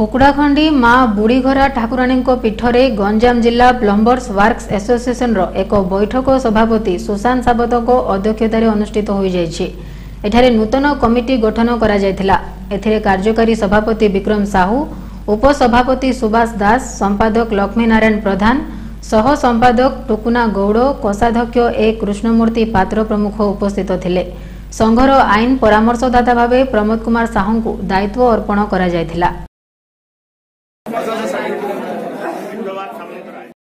କୁକୁଡ଼ାଖଣ୍ଡି ମା ବୁଢ଼ୀଘରା ଠାକୁରାଣୀଙ୍କ ପୀଠରେ ଗଞ୍ଜାମ ଜିଲ୍ଲା ପ୍ଲମ୍ବର୍ସ ୱାର୍କସ ଆସୋସିଏସନର ଏକ ବୈଠକ ସଭାପତି ସୁଶାନ୍ତ ସାବତଙ୍କ ଅଧ୍ୟକ୍ଷତାରେ ଅନୁଷ୍ଠିତ ହୋଇଯାଇଛି। ଏଠାରେ ନୂତନ କମିଟି ଗଠନ କରାଯାଇଥିଲା। ଏଥିରେ କାର୍ଯ୍ୟକାରୀ ସଭାପତି ବିକ୍ରମ ସାହୁ ଉପସଭାପତି ସୁବାସ ଦାସ ସମ୍ପାଦକ ଲକ୍ଷ୍ମୀନାରାୟଣ ପ୍ରଧାନ ସହ ସମ୍ପାଦକ ଟୁକୁନା ଗୌଡ଼ କୋଷାଧ୍ୟକ୍ଷ ଏ କୃଷ୍ଣମୂର୍ତ୍ତି ପାତ୍ର ପ୍ରମୁଖ ଉପସ୍ଥିତ ଥିଲେ। ସଂଘର ଆଇନ ପରାମର୍ଶଦାତା ଭାବେ ପ୍ରମୋଦ କୁମାର ସାହୁଙ୍କୁ ଦାୟିତ୍ୱ ଅର୍ପଣ କରାଯାଇଥିଲା। ます